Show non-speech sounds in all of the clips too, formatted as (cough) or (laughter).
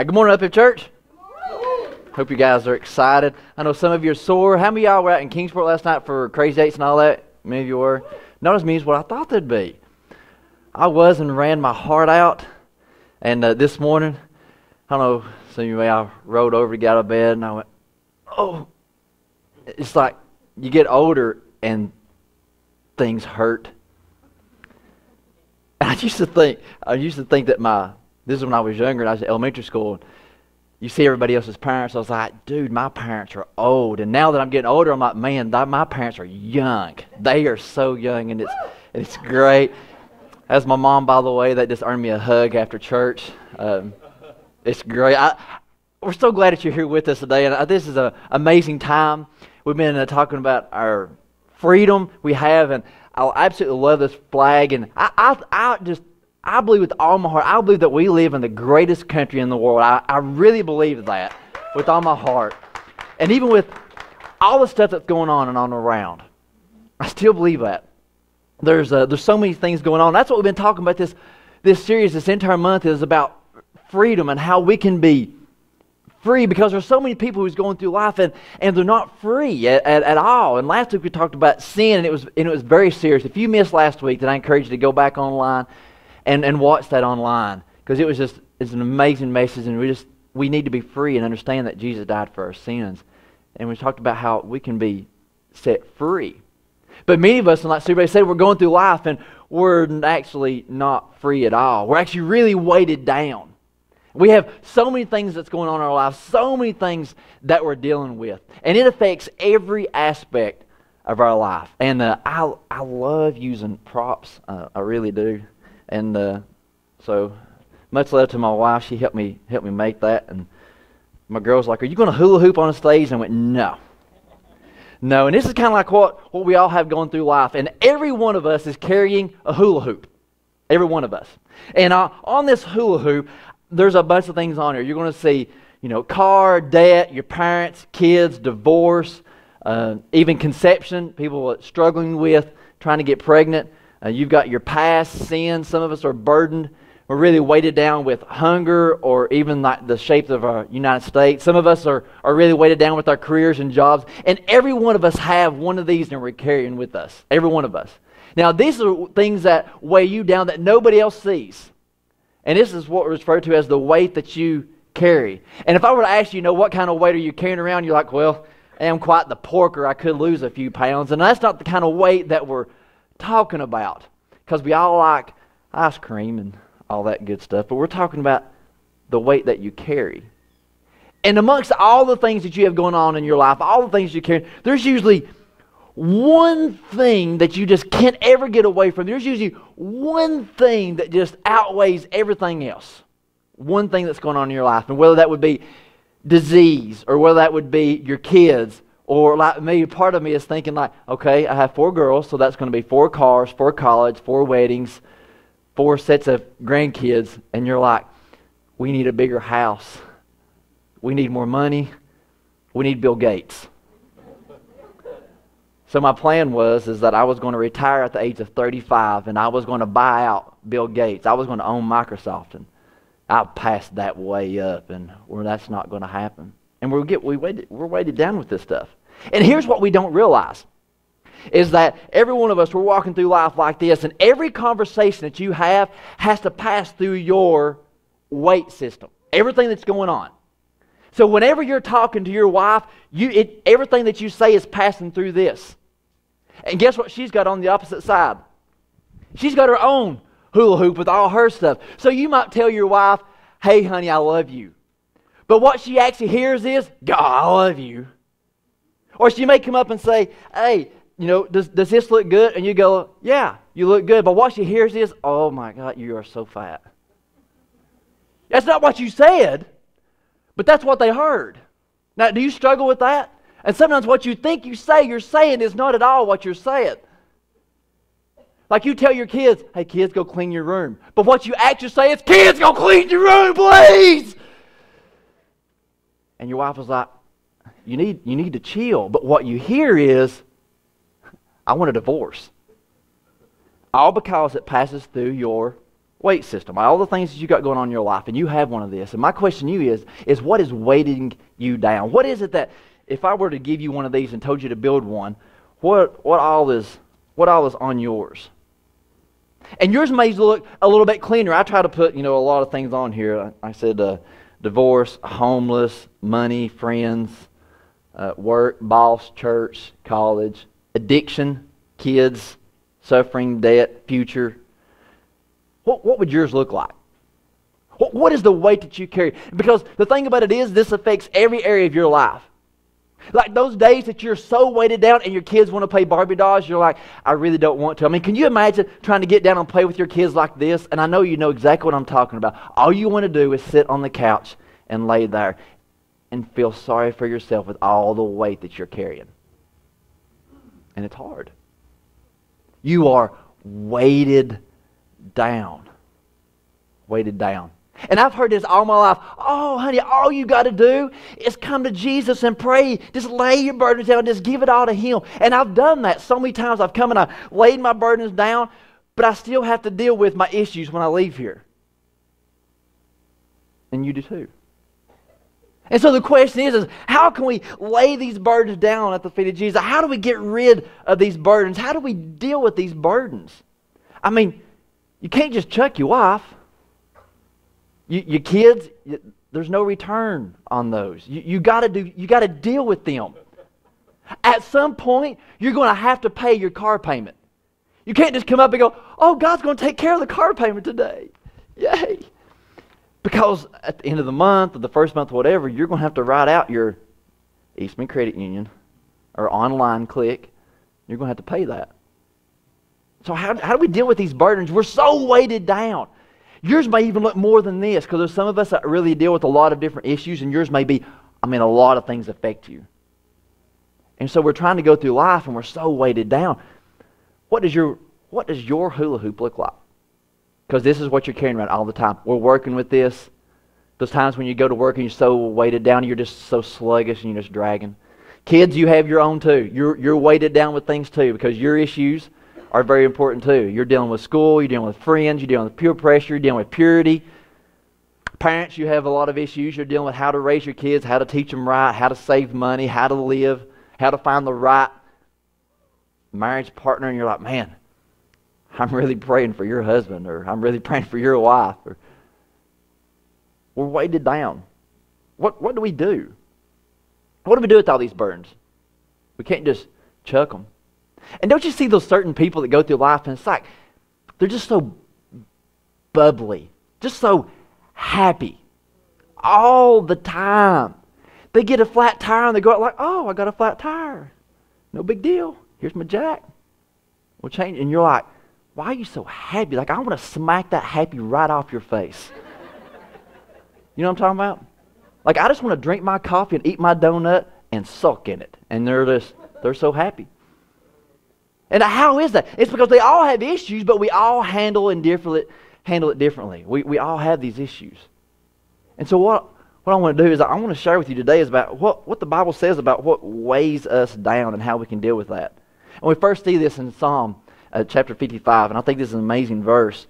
right, good morning Uplift Church. Hope you guys are excited. I know some of you are sore. How many of y'all were out in Kingsport last night for crazy eights and all that? Many of you were. Not as many as what I thought they'd be. I was and ran my heart out. And uh, this morning, I don't know, some of you may I rolled over to get out of bed and I went, oh. It's like you get older and things hurt. I used to think, I used to think that my this is when I was younger and I was in elementary school. You see everybody else's parents. I was like, dude, my parents are old. And now that I'm getting older, I'm like, man, my parents are young. They are so young, and it's it's great. As my mom, by the way, that just earned me a hug after church. Um, it's great. I, we're so glad that you're here with us today, and uh, this is an amazing time. We've been uh, talking about our freedom we have, and I absolutely love this flag. And I, I, I just I believe with all my heart, I believe that we live in the greatest country in the world. I, I really believe that with all my heart. And even with all the stuff that's going on and on around, I still believe that. There's, uh, there's so many things going on. That's what we've been talking about this, this series, this entire month is about freedom and how we can be free because there's so many people who's going through life and, and they're not free at, at, at, all. And last week we talked about sin and it was and it was very serious. If you missed last week, then I encourage you to go back online and, and watch that online because it was just it's an amazing message and we just we need to be free and understand that Jesus died for our sins. And we talked about how we can be set free. But many of us, and like everybody said, we're going through life and we're actually not free at all. We're actually really weighted down. We have so many things that's going on in our lives, so many things that we're dealing with. And it affects every aspect of our life. And uh, I, I love using props. Uh, I really do. And uh, so, much love to my wife. She helped me help me make that. And my girl's like, "Are you going to hula hoop on a stage?" And I went, "No." No, and this is kind of like what, what we all have going through life. And every one of us is carrying a hula hoop. Every one of us. And uh, on this hula hoop, there's a bunch of things on here. You're going to see, you know, car, debt, your parents, kids, divorce, uh, even conception, people struggling with trying to get pregnant. Uh, you've got your past sins. Some of us are burdened. We're really weighted down with hunger or even like the shape of our United States. Some of us are, are really weighted down with our careers and jobs. And every one of us have one of these and we're carrying with us. Every one of us. Now, these are things that weigh you down that nobody else sees. And this is what we referred to as the weight that you carry. And if I were to ask you, you know, what kind of weight are you carrying around? You're like, well, I am quite the porker. I could lose a few pounds. And that's not the kind of weight that we're talking about because we all like ice cream and all that good stuff, but we're talking about the weight that you carry. And amongst all the things that you have going on in your life, all the things you carry, there's usually one thing that you just can't ever get away from. There's usually one thing that just outweighs everything else. One thing that's going on in your life. And whether that would be disease or whether that would be your kids or like me, part of me is thinking like, okay, I have four girls, so that's going to be four cars, four college, four weddings, four sets of grandkids, and you're like, we need a bigger house. We need more money. We need Bill Gates. So my plan was is that I was going to retire at the age of 35 and I was going to buy out Bill Gates. I was going to own Microsoft and I passed that way up and well, that's not going to happen. And we get we we're weighted down with this stuff. And here's what we don't realize is that every one of us, we're walking through life like this, and every conversation that you have has to pass through your weight system. Everything that's going on. So whenever you're talking to your wife, you, it, everything that you say is passing through this. And guess what she's got on the opposite side? She's got her own hula hoop with all her stuff. So you might tell your wife, hey, honey, I love you. But what she actually hears is, God, I love you. Or she may come up and say, hey, you know, does, does this look good? And you go, yeah, you look good. But what she hears is, oh my God, you are so fat. That's not what you said, but that's what they heard. Now, do you struggle with that? And sometimes what you think you say, you're saying is not at all what you're saying. Like you tell your kids, hey, kids, go clean your room. But what you actually say is, kids, go clean your room, please. And your wife was like, you need, you need to chill. But what you hear is, I want a divorce. All because it passes through your weight system, all the things that you got going on in your life, and you have one of this. And my question to you is, is what is weighting you down? What is it that if I were to give you one of these and told you to build one, what what all is what all is on yours? And yours may look a little bit cleaner. I try to put, you know, a lot of things on here. I, I said uh, divorce, homeless, money, friends, uh, work, boss, church, college, addiction, kids, suffering, debt, future. What, what would yours look like? What, what is the weight that you carry? Because the thing about it is, this affects every area of your life. Like those days that you're so weighted down and your kids want to play Barbie dolls, you're like, I really don't want to. I mean, can you imagine trying to get down and play with your kids like this? And I know you know exactly what I'm talking about. All you want to do is sit on the couch and lay there and feel sorry for yourself with all the weight that you're carrying. And it's hard. You are weighted down. Weighted down. And I've heard this all my life. Oh, honey, all you got to do is come to Jesus and pray. Just lay your burdens down. Just give it all to Him. And I've done that so many times. I've come and I've laid my burdens down, but I still have to deal with my issues when I leave here. And you do too. And so the question is, is how can we lay these burdens down at the feet of Jesus? How do we get rid of these burdens? How do we deal with these burdens? I mean, you can't just chuck your wife. You, your kids, you, there's no return on those. You, you got to do. You got to deal with them. At some point, you're going to have to pay your car payment. You can't just come up and go, "Oh, God's going to take care of the car payment today." Yay! Because at the end of the month or the first month, whatever, you're going to have to write out your Eastman Credit Union or online click. You're going to have to pay that. So how, how do we deal with these burdens? We're so weighted down. Yours may even look more than this because there's some of us that really deal with a lot of different issues, and yours may be, I mean, a lot of things affect you. And so we're trying to go through life and we're so weighted down. What does your, what does your hula hoop look like? Because this is what you're carrying around all the time. We're working with this. Those times when you go to work and you're so weighted down, you're just so sluggish and you're just dragging. Kids, you have your own too. You're, you're weighted down with things too because your issues are very important too. You're dealing with school, you're dealing with friends, you're dealing with peer pressure, you're dealing with purity. Parents, you have a lot of issues. You're dealing with how to raise your kids, how to teach them right, how to save money, how to live, how to find the right marriage partner, and you're like, man, I'm really praying for your husband, or I'm really praying for your wife. Or we're weighted down. What, what do we do? What do we do with all these burdens? We can't just chuck them. And don't you see those certain people that go through life and it's like they're just so bubbly, just so happy all the time. They get a flat tire and they go out like, oh, I got a flat tire. No big deal. Here's my jack. We'll change. And you're like, why are you so happy? Like, I want to smack that happy right off your face. you know what I'm talking about? Like, I just want to drink my coffee and eat my donut and suck in it. And they're just, they're so happy. And how is that? It's because they all have issues, but we all handle, and differently, handle it differently. We, we all have these issues. And so what, what I want to do is I want to share with you today is about what, what the Bible says about what weighs us down and how we can deal with that. And we first see this in Psalm uh, chapter 55, and I think this is an amazing verse.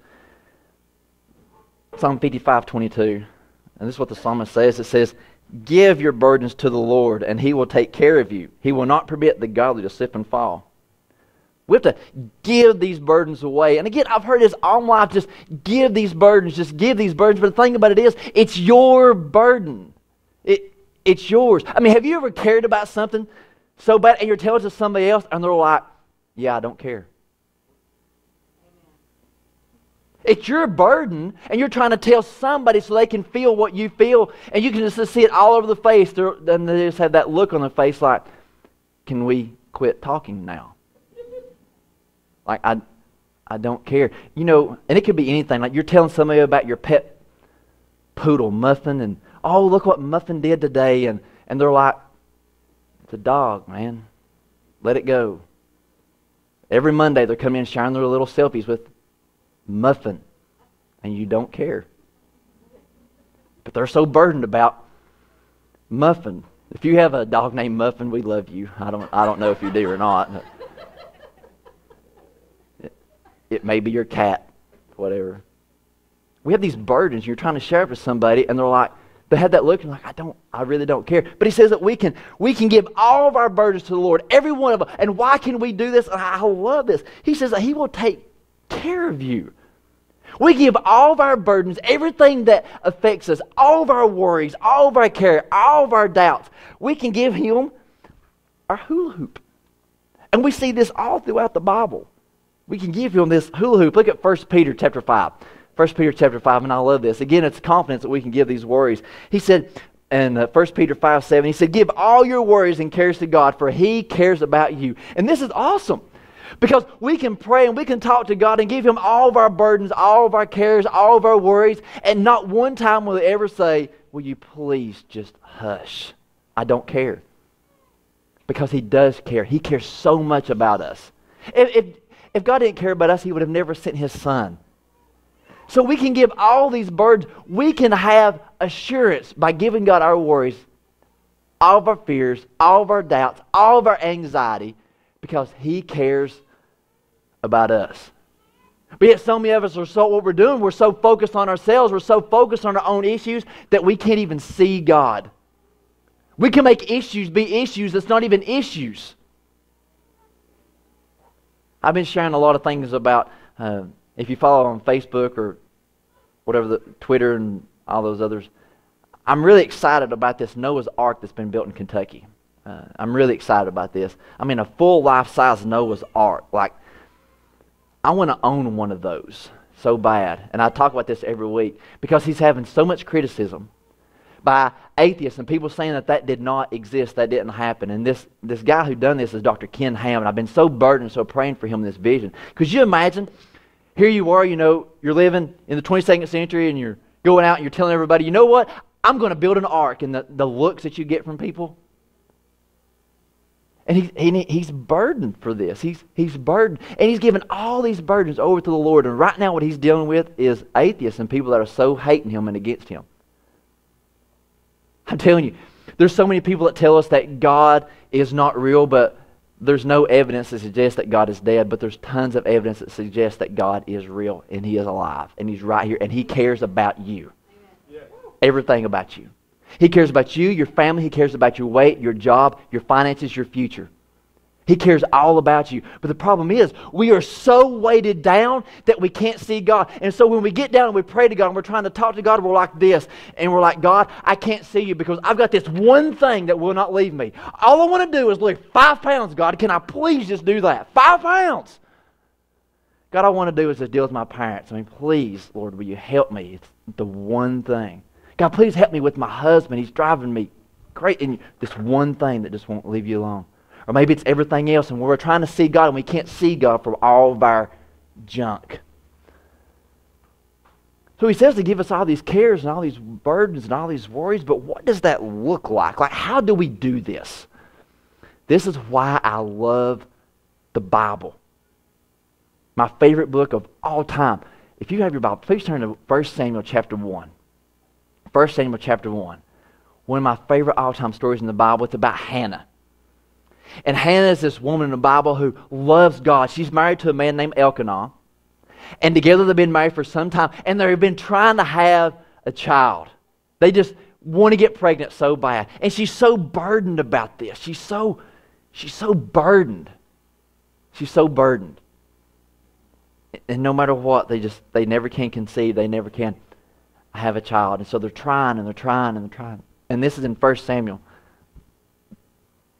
Psalm 55, 22. And this is what the psalmist says. It says, Give your burdens to the Lord, and he will take care of you. He will not permit the godly to slip and fall. We have to give these burdens away. And again, I've heard this all my life just give these burdens, just give these burdens. But the thing about it is, it's your burden. It, it's yours. I mean, have you ever cared about something so bad and you're telling it to somebody else and they're like, yeah, I don't care? It's your burden, and you're trying to tell somebody so they can feel what you feel, and you can just see it all over the face. And they just have that look on their face like, can we quit talking now? Like, I, I don't care. You know, and it could be anything. Like, you're telling somebody about your pet poodle, Muffin, and, oh, look what Muffin did today. And, and they're like, it's a dog, man. Let it go. Every Monday, they're coming in sharing their little selfies with Muffin, and you don't care. But they're so burdened about Muffin. If you have a dog named Muffin, we love you. I don't, I don't know if you do or not. It may be your cat, whatever. We have these burdens. You're trying to share it with somebody, and they're like, they had that look and like, I don't, I really don't care. But he says that we can, we can give all of our burdens to the Lord, every one of them. And why can we do this? And I love this. He says that he will take care of you. We give all of our burdens, everything that affects us, all of our worries, all of our care, all of our doubts. We can give him our hula hoop. And we see this all throughout the Bible. We can give him this hula hoop. Look at 1 Peter chapter 5. 1 Peter chapter 5, and I love this. Again, it's confidence that we can give these worries. He said in uh, 1 Peter 5 7, he said, Give all your worries and cares to God, for he cares about you. And this is awesome. Because we can pray and we can talk to God and give Him all of our burdens, all of our cares, all of our worries, and not one time will He ever say, Will you please just hush? I don't care. Because He does care. He cares so much about us. If, if, if God didn't care about us, He would have never sent His Son. So we can give all these burdens. We can have assurance by giving God our worries, all of our fears, all of our doubts, all of our anxiety, because He cares about us. But yet, so many of us are so, what we're doing, we're so focused on ourselves, we're so focused on our own issues that we can't even see God. We can make issues be issues that's not even issues. I've been sharing a lot of things about uh, if you follow on Facebook or whatever the Twitter and all those others, I'm really excited about this Noah's Ark that's been built in Kentucky. Uh, I'm really excited about this. I mean, a full life size Noah's Ark. Like, I want to own one of those so bad. And I talk about this every week because he's having so much criticism by atheists and people saying that that did not exist, that didn't happen. And this, this guy who done this is Dr. Ken Ham. And I've been so burdened, so praying for him in this vision. Could you imagine here you are, you know, you're living in the 22nd century and you're going out and you're telling everybody, you know what? I'm going to build an ark. And the, the looks that you get from people. And he, he, he's burdened for this. He's, he's burdened. And he's given all these burdens over to the Lord. And right now, what he's dealing with is atheists and people that are so hating him and against him. I'm telling you, there's so many people that tell us that God is not real, but there's no evidence that suggests that God is dead, but there's tons of evidence that suggests that God is real and He is alive and He's right here and He cares about you. Everything about you. He cares about you, your family. He cares about your weight, your job, your finances, your future. He cares all about you. But the problem is, we are so weighted down that we can't see God. And so when we get down and we pray to God and we're trying to talk to God, we're like this. And we're like, God, I can't see you because I've got this one thing that will not leave me. All I want to do is lift five pounds, God. Can I please just do that? Five pounds. God, all I want to do is just deal with my parents. I mean, please, Lord, will you help me? It's the one thing. God, please help me with my husband. He's driving me great. And this one thing that just won't leave you alone. Or maybe it's everything else, and we're trying to see God, and we can't see God from all of our junk. So he says to give us all these cares and all these burdens and all these worries, but what does that look like? Like, how do we do this? This is why I love the Bible. My favorite book of all time. If you have your Bible, please turn to 1 Samuel chapter 1. 1 Samuel chapter 1. One of my favorite all time stories in the Bible. It's about Hannah. And Hannah is this woman in the Bible who loves God. She's married to a man named Elkanah. And together they've been married for some time. And they've been trying to have a child. They just want to get pregnant so bad. And she's so burdened about this. She's so, she's so burdened. She's so burdened. And no matter what, they just, they never can conceive. They never can have a child. And so they're trying and they're trying and they're trying. And this is in 1 Samuel.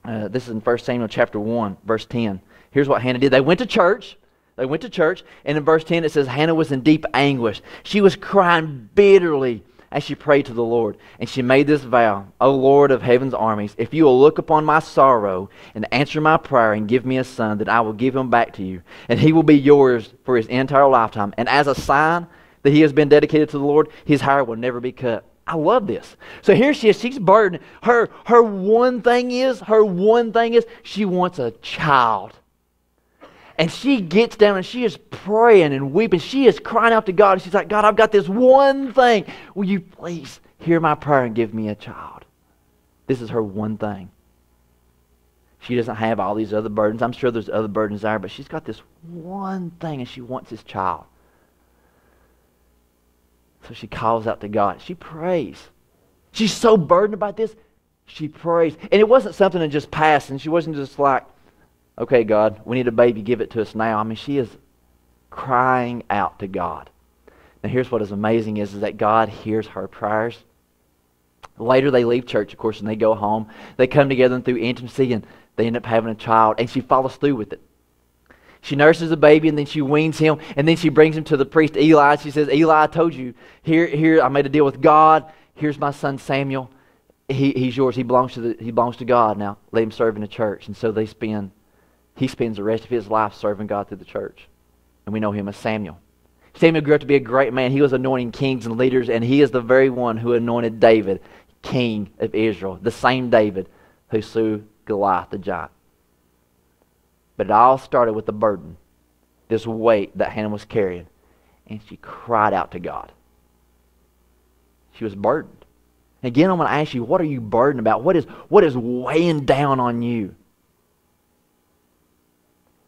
Uh, this is in 1 Samuel chapter 1, verse 10. Here's what Hannah did. They went to church. They went to church, and in verse 10 it says Hannah was in deep anguish. She was crying bitterly as she prayed to the Lord. And she made this vow, O Lord of heaven's armies, if you will look upon my sorrow and answer my prayer and give me a son, then I will give him back to you. And he will be yours for his entire lifetime. And as a sign that he has been dedicated to the Lord, his hair will never be cut. I love this. So here she is. She's burdened. Her, her one thing is, her one thing is, she wants a child. And she gets down and she is praying and weeping. She is crying out to God. She's like, God, I've got this one thing. Will you please hear my prayer and give me a child? This is her one thing. She doesn't have all these other burdens. I'm sure there's other burdens there, but she's got this one thing and she wants this child. So she calls out to God. She prays. She's so burdened about this, she prays. And it wasn't something that just passed, and she wasn't just like, okay, God, we need a baby, give it to us now. I mean, she is crying out to God. Now, here's what is amazing is, is that God hears her prayers. Later, they leave church, of course, and they go home. They come together and through intimacy, and they end up having a child, and she follows through with it. She nurses the baby and then she weans him and then she brings him to the priest Eli. She says, Eli, I told you, here, here, I made a deal with God. Here's my son Samuel. He, he's yours. He belongs, to the, he belongs to God now. Let him serve in the church. And so they spend, he spends the rest of his life serving God through the church. And we know him as Samuel. Samuel grew up to be a great man. He was anointing kings and leaders, and he is the very one who anointed David, king of Israel, the same David who slew Goliath the giant. But it all started with the burden, this weight that Hannah was carrying. And she cried out to God. She was burdened. Again, I'm going to ask you, what are you burdened about? What is, what is weighing down on you?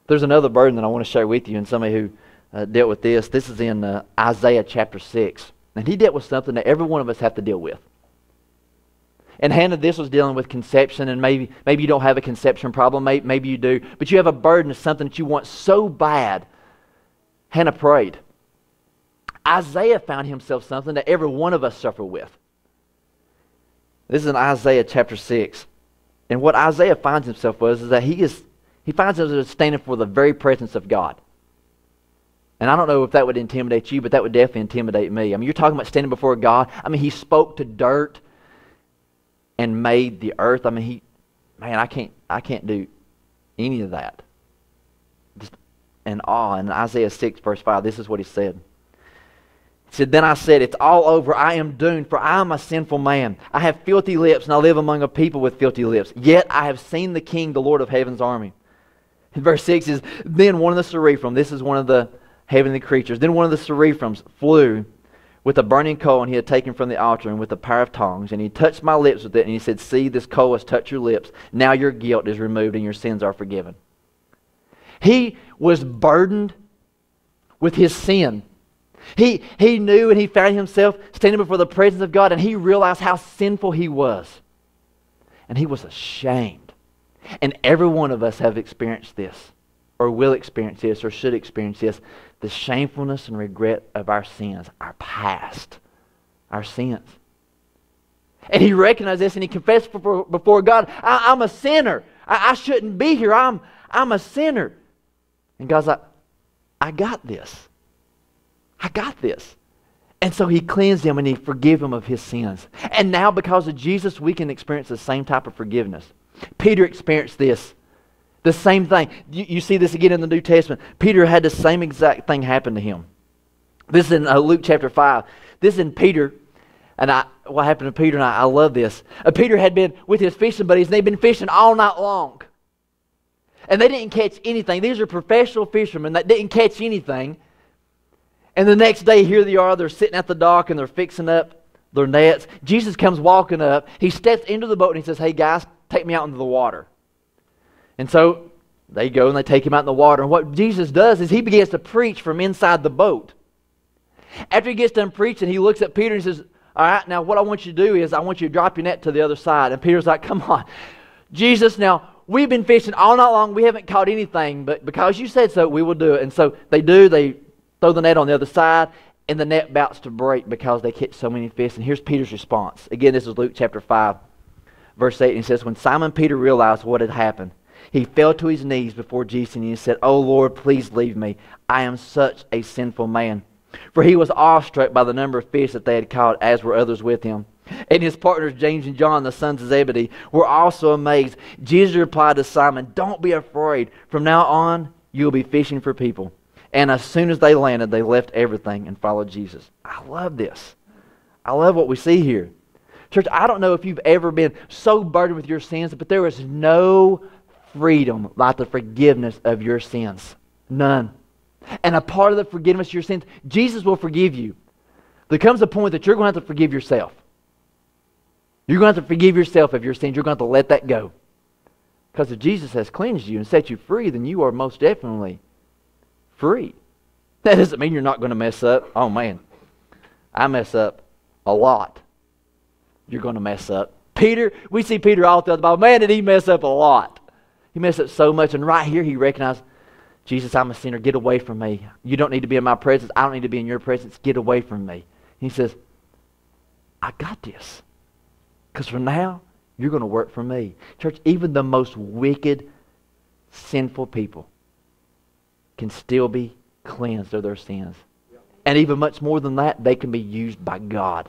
There's another burden that I want to share with you, and somebody who uh, dealt with this. This is in uh, Isaiah chapter 6. And he dealt with something that every one of us have to deal with. And Hannah, this was dealing with conception, and maybe, maybe you don't have a conception problem, maybe, maybe you do, but you have a burden of something that you want so bad. Hannah prayed. Isaiah found himself something that every one of us suffer with. This is in Isaiah chapter 6. And what Isaiah finds himself was is that he is he finds himself standing for the very presence of God. And I don't know if that would intimidate you, but that would definitely intimidate me. I mean, you're talking about standing before God. I mean, he spoke to dirt and made the earth. I mean, he, man, I can't, I can't do any of that. Just in awe. In Isaiah 6, verse 5, this is what he said. He said, Then I said, It's all over. I am doomed, for I am a sinful man. I have filthy lips, and I live among a people with filthy lips. Yet I have seen the King, the Lord of heaven's army. verse 6 is, Then one of the seraphim, this is one of the heavenly creatures, then one of the seraphims flew with a burning coal and he had taken from the altar and with a pair of tongs and he touched my lips with it and he said see this coal has touched your lips. Now your guilt is removed and your sins are forgiven. He was burdened with his sin. He, he knew and he found himself standing before the presence of god and he realized how sinful he was. And he was ashamed. And every one of us have experienced this or will experience this or should experience this the shamefulness and regret of our sins, our past, our sins. And he recognized this and he confessed before, God, I, am a sinner. I, I shouldn't be here. I'm, I'm a sinner. And God's like, I got this. I got this. And so he cleansed him and he forgave him of his sins. And now, because of Jesus, we can experience the same type of forgiveness. Peter experienced this the same thing. You, you, see this again in the New Testament. Peter had the same exact thing happen to him. This is in uh, Luke chapter 5. This is in Peter. And I, what happened to Peter, and I, I love this. Uh, Peter had been with his fishing buddies, and they'd been fishing all night long. And they didn't catch anything. These are professional fishermen that didn't catch anything. And the next day, here they are. They're sitting at the dock and they're fixing up their nets. Jesus comes walking up. He steps into the boat and he says, Hey, guys, take me out into the water. And so they go and they take him out in the water. And what Jesus does is he begins to preach from inside the boat. After he gets done preaching, he looks at Peter and says, All right, now what I want you to do is I want you to drop your net to the other side. And Peter's like, Come on. Jesus, now we've been fishing all night long. We haven't caught anything, but because you said so, we will do it. And so they do. They throw the net on the other side, and the net bouts to break because they catch so many fish. And here's Peter's response. Again, this is Luke chapter 5, verse 8. And he says, When Simon Peter realized what had happened, he fell to his knees before Jesus and he said, Oh Lord, please leave me. I am such a sinful man. For he was awestruck by the number of fish that they had caught, as were others with him. And his partners, James and John, the sons of Zebedee, were also amazed. Jesus replied to Simon, Don't be afraid. From now on, you will be fishing for people. And as soon as they landed, they left everything and followed Jesus. I love this. I love what we see here. Church, I don't know if you've ever been so burdened with your sins, but there is no freedom like the forgiveness of your sins. None. And a part of the forgiveness of your sins, Jesus will forgive you. There comes a point that you're going to have to forgive yourself. You're going to have to forgive yourself of your sins. You're going to have to let that go. Because if Jesus has cleansed you and set you free, then you are most definitely free. That doesn't mean you're not going to mess up. Oh, man. I mess up a lot. You're going to mess up. Peter, we see Peter all throughout the Bible. Man, did he mess up a lot. He messed up so much. And right here, he recognized, Jesus, I'm a sinner. Get away from me. You don't need to be in my presence. I don't need to be in your presence. Get away from me. He says, I got this. Because from now, you're going to work for me. Church, even the most wicked, sinful people can still be cleansed of their sins. And even much more than that, they can be used by God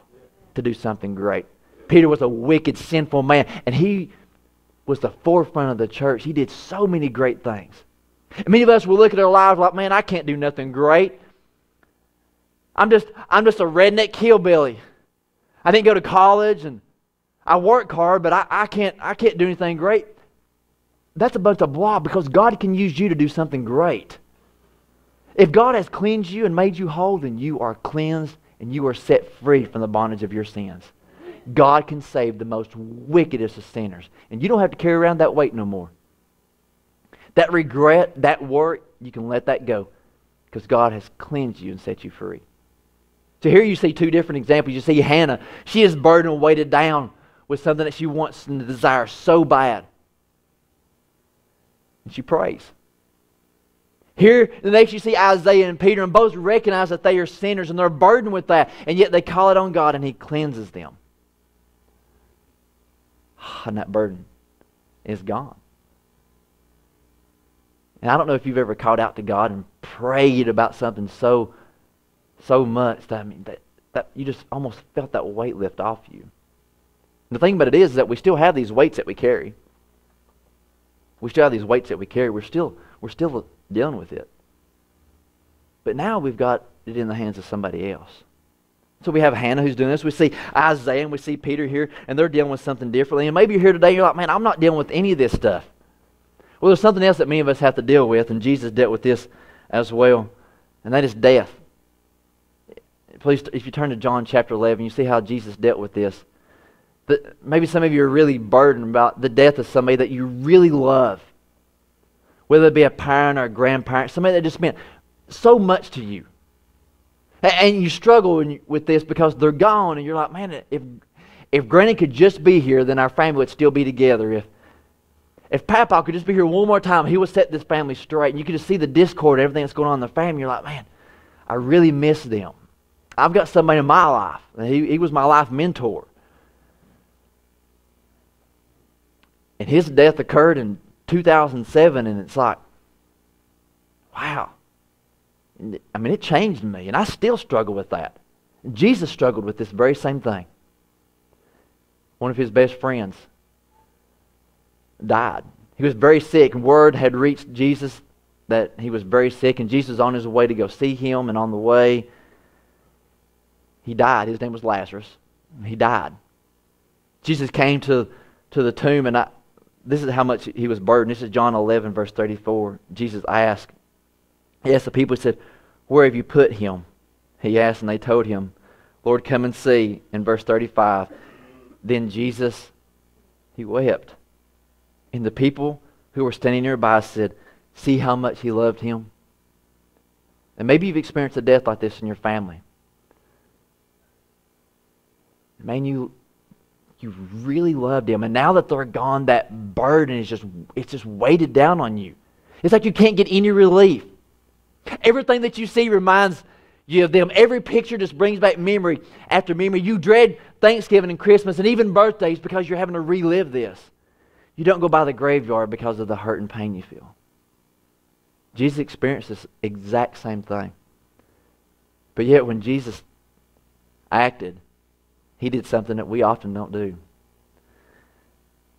to do something great. Peter was a wicked, sinful man, and he was the forefront of the church. He did so many great things. And many of us will look at our lives like, man, I can't do nothing great. I'm just, I'm just a redneck hillbilly. I didn't go to college and I work hard, but I, I, can't, I can't do anything great. That's a bunch of blah because God can use you to do something great. If God has cleansed you and made you whole, then you are cleansed and you are set free from the bondage of your sins. God can save the most wickedest of sinners. And you don't have to carry around that weight no more. That regret, that worry, you can let that go because God has cleansed you and set you free. So here you see two different examples. You see Hannah. She is burdened weighted down with something that she wants and desires so bad. And she prays. Here, the next you see Isaiah and Peter, and both recognize that they are sinners and they're burdened with that, and yet they call it on God and He cleanses them. (sighs) And that burden is gone. And I don't know if you've ever called out to God and prayed about something so, so much that I mean that, that you just almost felt that weight lift off you. And the thing about it is, is that we still have these weights that we carry. We still have these weights that we carry. We're still we're still dealing with it. But now we've got it in the hands of somebody else. So we have Hannah who's doing this. We see Isaiah and we see Peter here, and they're dealing with something differently. And maybe you're here today and you're like, man, I'm not dealing with any of this stuff. Well, there's something else that many of us have to deal with, and Jesus dealt with this as well, and that is death. Please, if you turn to John chapter 11, you see how Jesus dealt with this. That maybe some of you are really burdened about the death of somebody that you really love, whether it be a parent or a grandparent, somebody that just meant so much to you. And you struggle with this because they're gone, and you're like, man, if, if Granny could just be here, then our family would still be together. If, if Papa could just be here one more time, he would set this family straight. And you could just see the discord everything that's going on in the family. You're like, man, I really miss them. I've got somebody in my life. He, he was my life mentor. And his death occurred in 2007, and it's like, wow. I mean, it changed me, and I still struggle with that. Jesus struggled with this very same thing. One of his best friends died. He was very sick. Word had reached Jesus that he was very sick, and Jesus was on his way to go see him, and on the way, he died. His name was Lazarus. He died. Jesus came to, to the tomb, and I, this is how much he was burdened. This is John 11, verse 34. Jesus asked, Yes, the people, said, Where have you put him? He asked, and they told him, Lord, come and see. In verse 35, then Jesus, he wept. And the people who were standing nearby said, See how much he loved him? And maybe you've experienced a death like this in your family. Man, you you really loved him. And now that they're gone, that burden is just it's just weighted down on you. It's like you can't get any relief. Everything that you see reminds you of them. Every picture just brings back memory after memory. You dread Thanksgiving and Christmas and even birthdays because you're having to relive this. You don't go by the graveyard because of the hurt and pain you feel. Jesus experienced this exact same thing. But yet, when Jesus acted, he did something that we often don't do.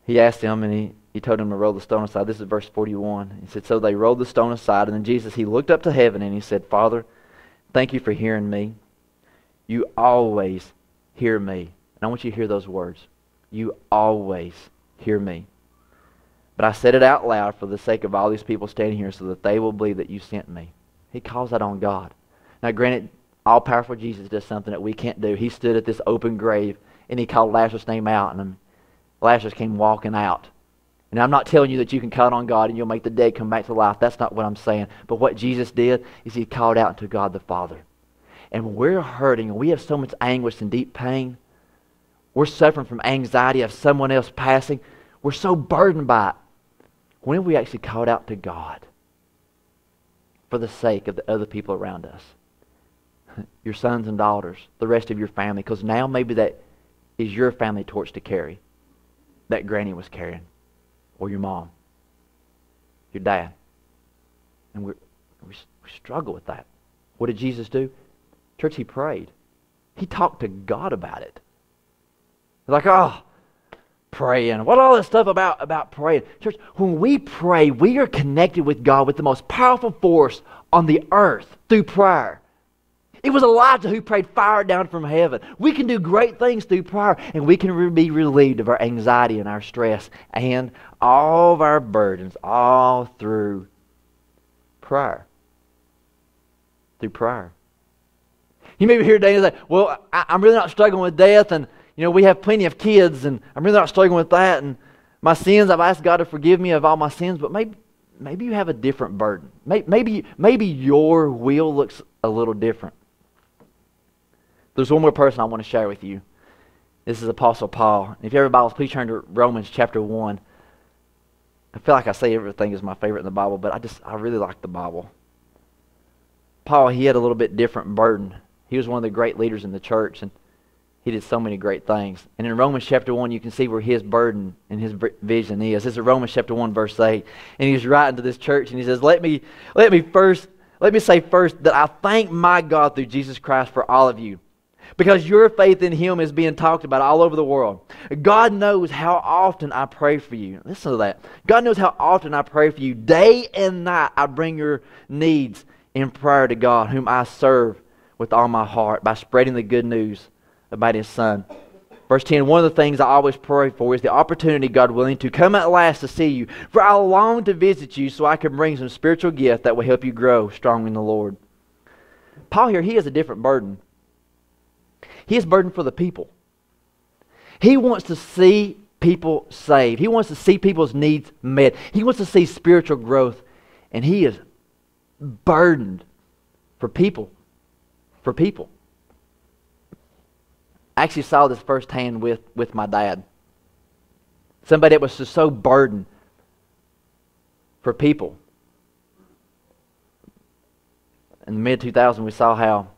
He asked him, and he, he told him to roll the stone aside. This is verse 41. He said, So they rolled the stone aside, and then Jesus, he looked up to heaven and he said, Father, thank you for hearing me. You always hear me. And I want you to hear those words. You always hear me. But I said it out loud for the sake of all these people standing here so that they will believe that you sent me. He calls that on God. Now, granted, all powerful Jesus does something that we can't do. He stood at this open grave and he called Lazarus' name out, and Lazarus came walking out. And I'm not telling you that you can count on God and you'll make the dead come back to life. That's not what I'm saying. But what Jesus did is he called out to God the Father. and we're hurting and we have so much anguish and deep pain, we're suffering from anxiety of someone else passing, we're so burdened by it. When have we actually called out to God for the sake of the other people around us? (laughs) Your sons and daughters, the rest of your family, because now maybe that is your family torch to carry that granny was carrying, or your mom, your dad. And we we struggle with that. What did Jesus do? Church, he prayed. He talked to God about it. Like, oh, praying. What all this stuff about, about praying? Church, when we pray, we are connected with God with the most powerful force on the earth through prayer. It was Elijah who prayed fire down from heaven. We can do great things through prayer, and we can be relieved of our anxiety and our stress and all of our burdens, all through prayer. Through prayer. You may be here today and say, Well, I, I'm really not struggling with death, and you know, we have plenty of kids, and I'm really not struggling with that, and my sins, I've asked God to forgive me of all my sins, but maybe maybe you have a different burden. Maybe, maybe your will looks a little different. There's one more person I want to share with you. This is Apostle Paul. If you have Bibles, please turn to Romans chapter 1. I feel like I say everything is my favorite in the Bible, but I just I really like the Bible. Paul, he had a little bit different burden. He was one of the great leaders in the church, and he did so many great things. And in Romans chapter 1, you can see where his burden and his vision is. This is Romans chapter 1, verse 8. And he's writing to this church, and he says, Let me, let me first, let me say first that I thank my God through Jesus Christ for all of you because your faith in Him is being talked about all over the world. God knows how often I pray for you. Listen to that. God knows how often I pray for you. Day and night, I bring your needs in prayer to God, whom I serve with all my heart by spreading the good news about His Son. Verse 10 One of the things I always pray for is the opportunity, God willing, to come at last to see you. For I long to visit you so I can bring some spiritual gift that will help you grow strong in the Lord. Paul here, he has a different burden. He is burdened for the people. He wants to see people saved. He wants to see people's needs met. He wants to see spiritual growth. And he is burdened for people. For people. I actually saw this firsthand with, with my dad. Somebody that was just so burdened for people. In the mid 2000s, we saw how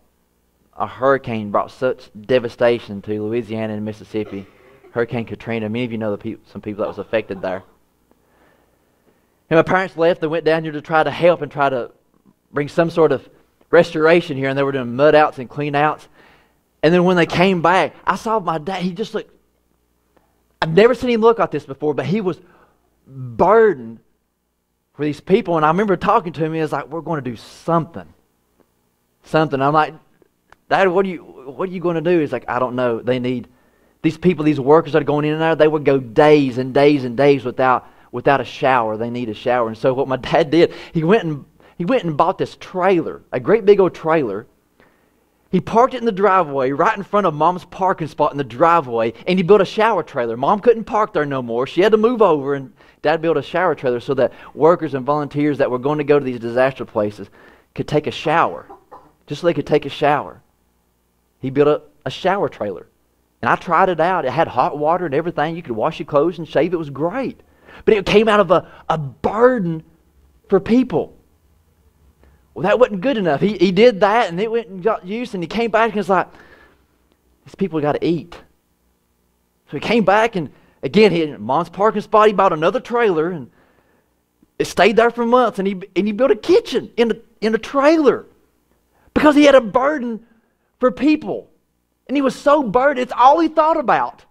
a hurricane brought such devastation to Louisiana and Mississippi. Hurricane Katrina. Many of you know the some people that was affected there. And my parents left. They went down here to try to help and try to bring some sort of restoration here. And they were doing mud outs and clean outs. And then when they came back, I saw my dad. He just looked. I've never seen him look like this before, but he was burdened for these people. And I remember talking to him. He was like, "We're going to do something." Something. I'm like, Dad, what are you what are you going to do? He's like, I don't know. They need these people, these workers that are going in and out, they would go days and days and days without without a shower. They need a shower. And so what my (laughs) dad did, he went and he went and bought this trailer, a great big old trailer. He parked it in the driveway, right in front of mom's parking spot in the driveway, and he built a shower trailer. Mom couldn't park there no more. She had to move over, and dad built a shower trailer so that workers and volunteers that were going to go to these disaster places could take a shower, just so they could take a shower. He built a, a shower trailer. And I tried it out. It had hot water and everything. You could wash your clothes and shave. It was great. But it came out of a, a burden for people. Well, that wasn't good enough. He, he did that and it went and got used and he came back and was like, these people got to eat. So he came back and again, he had mom's parking spot. He bought another trailer and it stayed there for months and he, and he built a kitchen in a, in a trailer because he had a burden for people. And he was so burdened, it's all he thought about.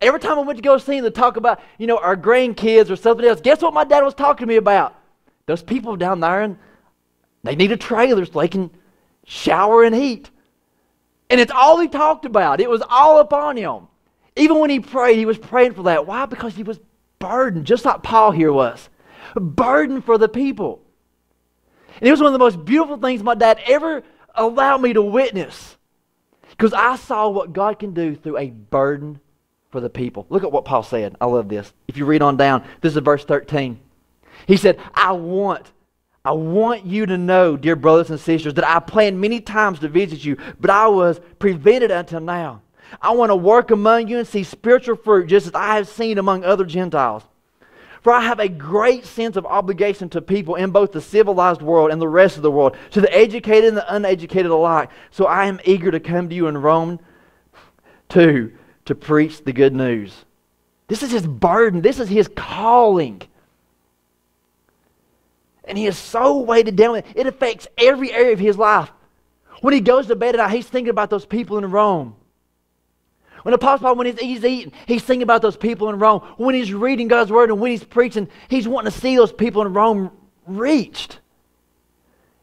Every time I went to go see him to talk about, you know, our grandkids or something else, guess what my dad was talking to me about? Those people down there, and they need a trailer so they can shower and heat. And it's all he talked about. It was all upon him. Even when he prayed, he was praying for that. Why? Because he was burdened, just like Paul here was. Burdened for the people. And it was one of the most beautiful things my dad ever allow me to witness. Because I saw what God can do through a burden for the people. Look at what Paul said. I love this. If you read on down, this is verse 13. He said, I want, I want you to know, dear brothers and sisters, that I planned many times to visit you, but I was prevented until now. I want to work among you and see spiritual fruit just as I have seen among other Gentiles. For I have a great sense of obligation to people in both the civilized world and the rest of the world, to the educated and the uneducated alike. So I am eager to come to you in Rome too to preach the good news. This is his burden, this is his calling. And he is so weighted down with it. It affects every area of his life. When he goes to bed at night, he's thinking about those people in Rome. When Apostle Paul, when he's, he's eating, he's thinking about those people in Rome. When he's reading God's word and when he's preaching, he's wanting to see those people in Rome reached.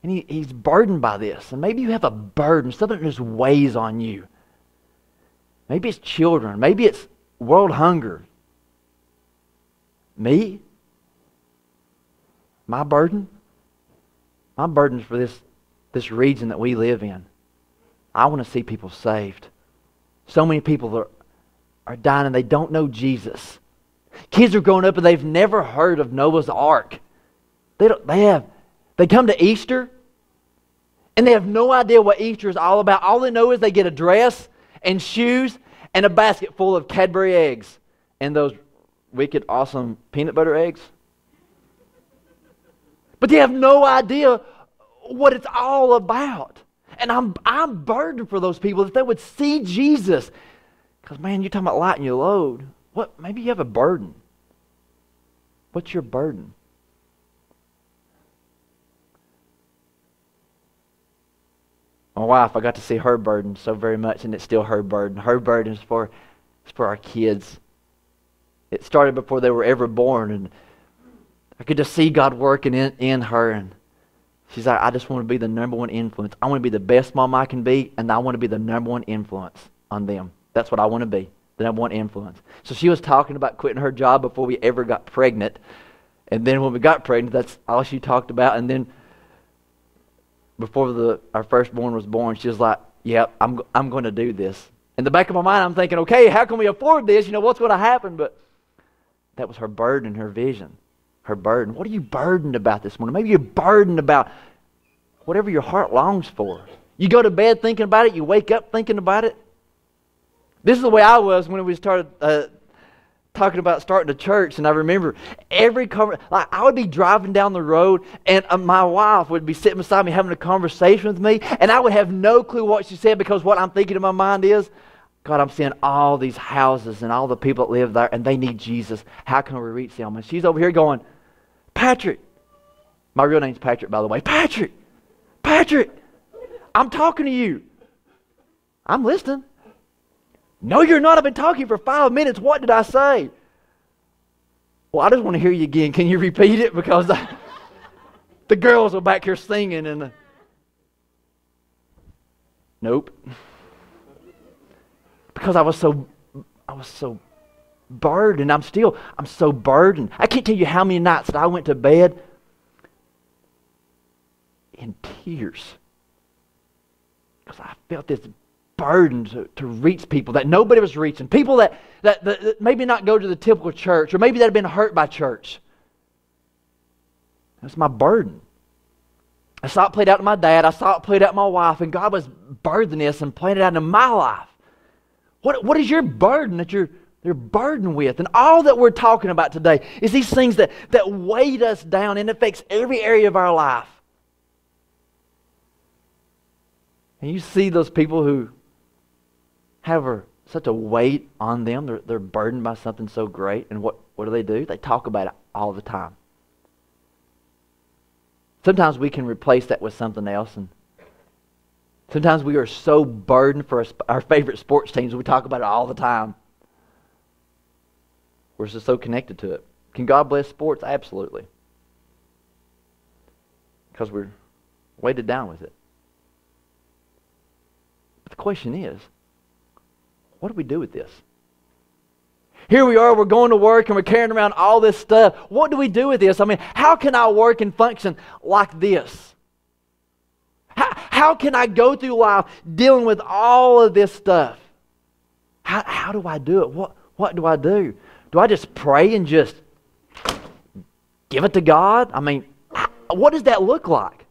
And he, he's burdened by this. And maybe you have a burden, something that just weighs on you. Maybe it's children. Maybe it's world hunger. Me? My burden? My burden is for this, this region that we live in. I want to see people saved. So many people are, are dying and they don't know Jesus. Kids are growing up and they've never heard of Noah's Ark. They, don't, they have. They come to Easter and they have no idea what Easter is all about. All they know is they get a dress and shoes and a basket full of Cadbury eggs and those wicked, awesome peanut butter eggs. But they have no idea what it's all about. And I'm, I'm burdened for those people that they would see Jesus. Because, man, you're talking about lighting your load. What? Maybe you have a burden. What's your burden? My wife, I got to see her burden so very much, and it's still her burden. Her burden is for, is for our kids. It started before they were ever born, and I could just see God working in, in her. And she's like, I just want to be the number one influence. I want to be the best mom I can be, and I want to be the number one influence on them. That's what I want to be, the number one influence. So she was talking about quitting her job before we ever got pregnant. And then when we got pregnant, that's all she talked about. And then before the, our firstborn was born, she was like, yeah, I'm, I'm going to do this. In the back of my mind, I'm thinking, okay, how can we afford this? You know, what's going to happen? But that was her burden, her vision her burden. What are you burdened about this morning? Maybe you're burdened about whatever your heart longs for. You go to bed thinking about it, you wake up thinking about it. This is the way I was when we started uh, talking about starting a church, and I remember every cover. Like I would be driving down the road, and uh, my wife would be sitting beside me having a conversation with me, and I would have no clue what she said because what I'm thinking in my mind is, God, I'm seeing all these houses and all the people that live there, and they need Jesus. How can we reach them? And she's over here going, Patrick. My real name's Patrick, by the way. Patrick. Patrick. I'm talking to you. I'm listening. No, you're not. I've been talking for five minutes. What did I say? Well, I just want to hear you again. Can you repeat it? Because I, (laughs) the girls are back here singing and. The, nope. Because I was so, I was so burdened. I'm still, I'm so burdened. I can't tell you how many nights that I went to bed in tears because I felt this burden to, to reach people that nobody was reaching. People that, that, that, that maybe not go to the typical church or maybe that have been hurt by church. That's my burden. I saw it played out in my dad. I saw it played out in my wife. And God was burdening this and playing it out in my life. What, what is your burden that you're they're burdened with. And all that we're talking about today is these things that, that weight us down and affects every area of our life. And you see those people who have a, such a weight on them, they're, they're burdened by something so great. And what, what do they do? They talk about it all the time. Sometimes we can replace that with something else. And sometimes we are so burdened for our favorite sports teams, we talk about it all the time. We're just so connected to it. Can God bless sports? Absolutely. Because we're weighted down with it. But the question is, what do we do with this? Here we are, we're going to work and we're carrying around all this stuff. What do we do with this? I mean, how can I work and function like this? How, can I go through life dealing with all of this stuff? How, how do I do it? What, what do I do? Do I just pray and just give it to God? I mean, what does that look like?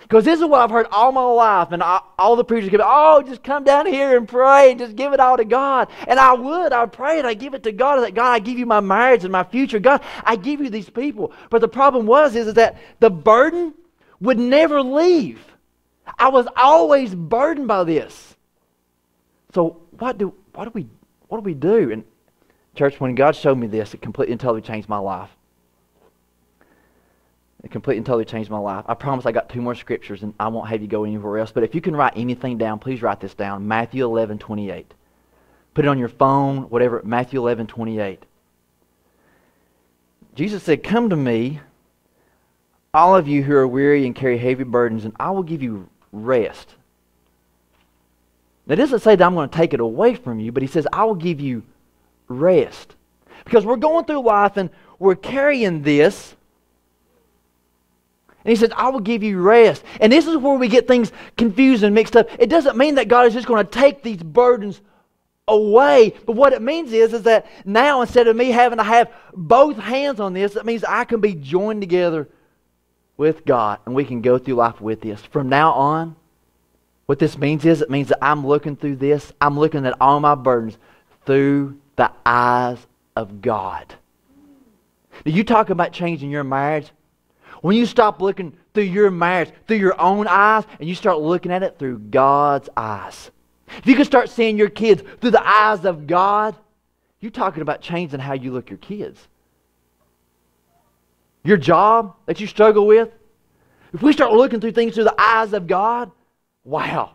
Because this is what I've heard all my life, and I, all the preachers give, it, oh, just come down here and pray and just give it all to God. And I would, I would pray and I give it to God. That God, I give you my marriage and my future. God, I give you these people. But the problem was is, is that the burden would never leave. I was always burdened by this. So what do what do we what do we do? And church, when God showed me this, it completely and totally changed my life. It completely and totally changed my life. I promise I got two more scriptures and I won't have you go anywhere else. But if you can write anything down, please write this down. Matthew eleven twenty eight. Put it on your phone, whatever. Matthew eleven twenty eight. Jesus said, Come to me, all of you who are weary and carry heavy burdens, and I will give you rest. That doesn't say that I'm going to take it away from you, but he says, I will give you rest. Because we're going through life and we're carrying this and he says, I will give you rest. And this is where we get things confused and mixed up. It doesn't mean that God is just going to take these burdens away. But what it means is, is that now instead of me having to have both hands on this, it means I can be joined together with God and we can go through life with this. From now on, what this means is it means that I'm looking through this, I'm looking at all my burdens through the eyes of God. Now, you talk about changing your marriage. When you stop looking through your marriage, through your own eyes, and you start looking at it through God's eyes. If you can start seeing your kids through the eyes of God, you're talking about changing how you look your kids. Your job that you struggle with, if we start looking through things through the eyes of God, wow.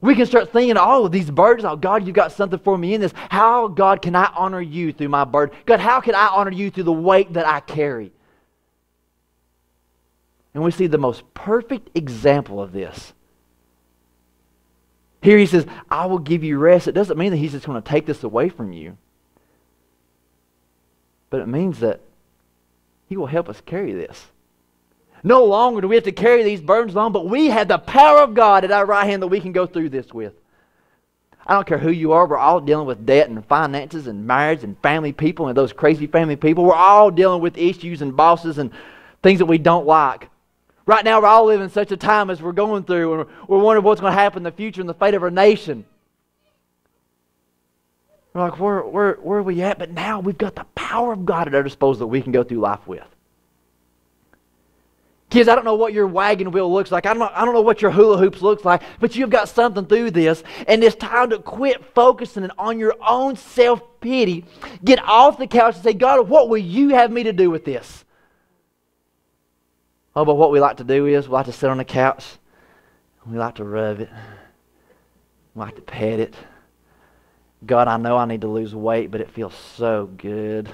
We can start thinking, oh, these burdens, oh, God, you've got something for me in this. How, God, can I honor you through my burden? God, how can I honor you through the weight that I carry? And we see the most perfect example of this. Here he says, I will give you rest. It doesn't mean that he's just going to take this away from you. But it means that he will help us carry this. No longer do we have to carry these burdens alone, but we have the power of God at our right hand that we can go through this with. I don't care who you are, we're all dealing with debt and finances and marriage and family people and those crazy family people. We're all dealing with issues and bosses and things that we don't like. Right now, we're all living such a time as we're going through, and we're wondering what's going to happen in the future and the fate of our nation. We're like, where, where, where are we at? But now we've got the power of God at our disposal that we can go through life with. Kids, I don't know what your wagon wheel looks like. I don't, know, I don't know what your hula hoops looks like, but you've got something through this. And it's time to quit focusing on your own self pity. Get off the couch and say, God, what will you have me to do with this? Oh, but what we like to do is we like to sit on the couch. We like to rub it. We like to pet it. God, I know I need to lose weight, but it feels so good.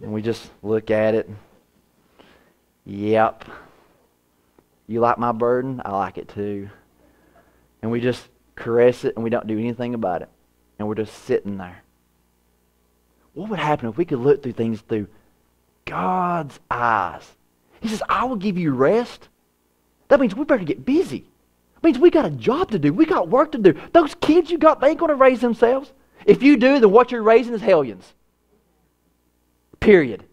And we just look at it. Yep. You like my burden? I like it too. And we just caress it and we don't do anything about it. And we're just sitting there. What would happen if we could look through things through God's eyes. He says, I will give you rest. That means we better get busy. It means we got a job to do. We got work to do. Those kids you got, they ain't going to raise themselves. If you do, then what you're raising is hellions. Period.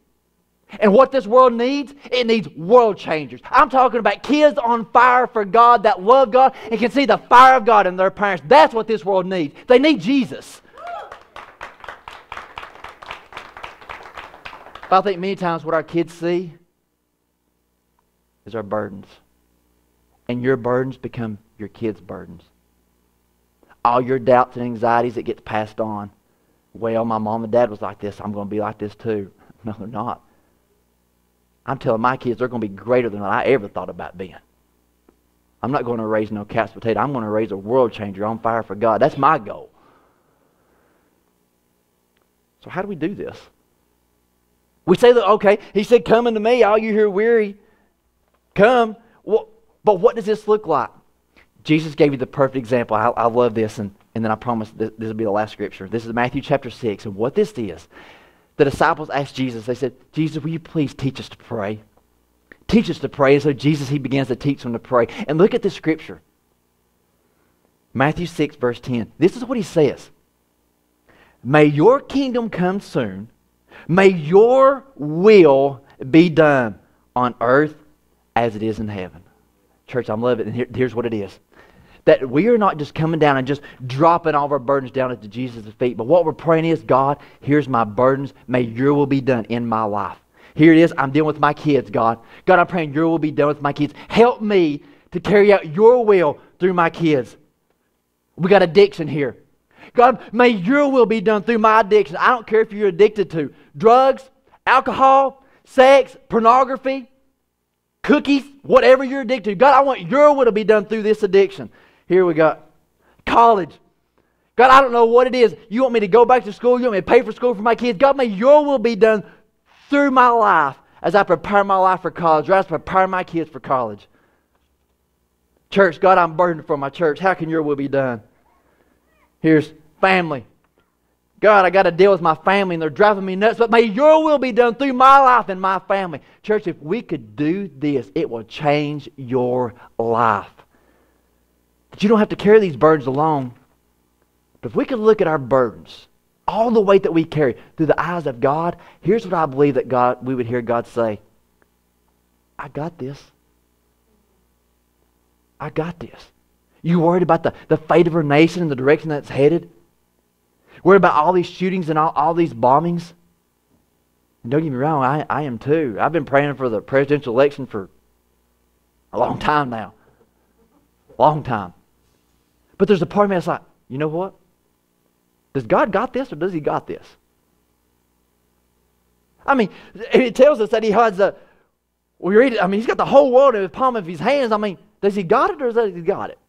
And what this world needs, it needs world changers. I'm talking about kids on fire for God that love God and can see the fire of God in their parents. That's what this world needs. They need Jesus. But I think many times what our kids see is our burdens. And your burdens become your kids' burdens. All your doubts and anxieties that gets passed on. Well, my mom and dad was like this. I'm going to be like this too. (laughs) No, they're not. I'm telling my kids they're going to be greater than what I ever thought about being. I'm not going to raise no cat's potato. I'm going to raise a world changer on fire for God. That's my goal. So how do we do this? We say that, okay, he said, Come unto me, all you who are weary. Come. Well, but what does this look like? Jesus gave you the perfect example. I, I love this, and, and then I promise this, this will be the last scripture. This is Matthew chapter 6. And what this is, the disciples asked Jesus, they said, Jesus, will you please teach us to pray? Teach us to pray. And so Jesus, he begins to teach them to pray. And look at this scripture. Matthew 6, verse 10. This is what he says. May your kingdom come soon. May your will be done on earth as it is in heaven. Church, I'm loving it. And here, here's what it is that we are not just coming down and just dropping all of our burdens down at Jesus' feet, but what we're praying is, God, here's my burdens. May your will be done in my life. Here it is. I'm dealing with my kids, God. God, I'm praying your will be done with my kids. Help me to carry out your will through my kids. We got addiction here. God, may your will be done through my addiction. I don't care if you're addicted to drugs, alcohol, sex, pornography, cookies, whatever you're addicted to. God, I want your will to be done through this addiction. Here we got college. God, I don't know what it is. You want me to go back to school? You want me to pay for school for my kids? God, may your will be done through my life as I prepare my life for college, or as I prepare my kids for college. Church, God, I'm burdened for my church. How can your will be done? Here's family. God, I got to deal with my family and they're driving me nuts, but may your will be done through my life and my family. Church, if we could do this, it will change your life. But you don't have to carry these burdens alone. But if we could look at our burdens, all the weight that we carry through the eyes of God, here's what I believe that God we would hear God say. I got this. I got this. You worried about the, the fate of our nation and the direction that's headed? Worried about all these shootings and all, all these bombings? Don't get me wrong, I, I am too. I've been praying for the presidential election for a long time now. Long time. But there's a part of me that's like, you know what? Does God got this or does he got this? I mean, it tells us that he has the, we read it, I mean, he's got the whole world in the palm of his hands. I mean, does he got it or does he got it?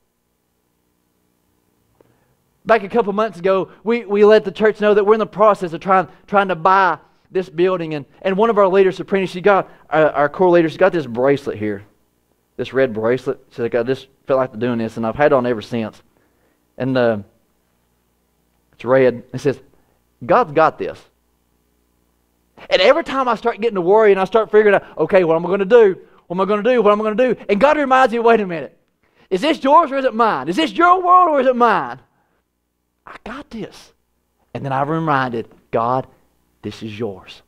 Back a couple months ago, we, we let the church know that we're in the process of trying, trying to buy this building. And, and one of our leaders, Sabrina, she got, uh, our core leader, she got this bracelet here, this red bracelet. She's like, I just felt like doing this, and I've had it on ever since. And uh, it's red. It says, God's got this. And every time I start getting to worry and I start figuring out, okay, what am I going to do? What am I going to do? What am I going to do? And God reminds me, wait a minute. Is this yours or is it mine? Is this your world or is it mine? I got this. And then I'm reminded, God, this is yours.